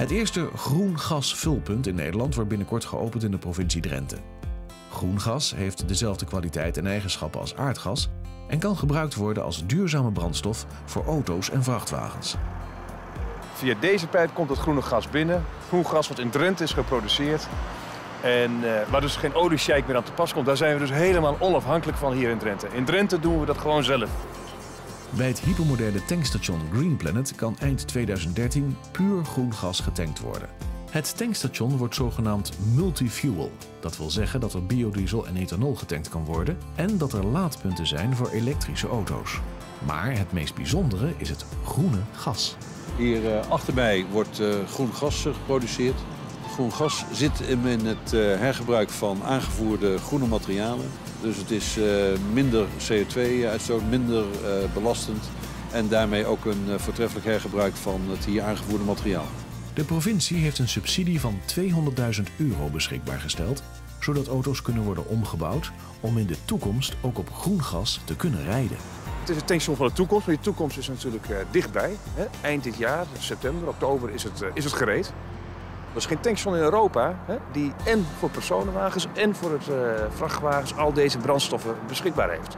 Het eerste groen gas vulpunt in Nederland wordt binnenkort geopend in de provincie Drenthe. Groen gas heeft dezelfde kwaliteit en eigenschappen als aardgas en kan gebruikt worden als duurzame brandstof voor auto's en vrachtwagens. Via deze pijp komt het groene gas binnen. Groen gas wat in Drenthe is geproduceerd. En uh, waar dus geen oliesjeik meer aan te pas komt. Daar zijn we dus helemaal onafhankelijk van hier in Drenthe. In Drenthe doen we dat gewoon zelf. Bij het hypermoderne tankstation Green Planet kan eind 2013 puur groen gas getankt worden. Het tankstation wordt zogenaamd multifuel. Dat wil zeggen dat er biodiesel en ethanol getankt kan worden en dat er laadpunten zijn voor elektrische auto's. Maar het meest bijzondere is het groene gas. Hier uh, achter mij wordt uh, groen gas geproduceerd. Groen gas zit in het uh, hergebruik van aangevoerde groene materialen. Dus het is minder CO2-uitstoot, minder belastend en daarmee ook een voortreffelijk hergebruik van het hier aangevoerde materiaal. De provincie heeft een subsidie van 200.000 euro beschikbaar gesteld, zodat auto's kunnen worden omgebouwd om in de toekomst ook op groen gas te kunnen rijden. Het is het tankstation van de toekomst, maar die toekomst is natuurlijk uh, dichtbij. Hè? Eind dit jaar, september, oktober, is het, uh, is het gereed. Er is geen tankstation in Europa hè, die en voor personenwagens en voor het, uh, vrachtwagens al deze brandstoffen beschikbaar heeft.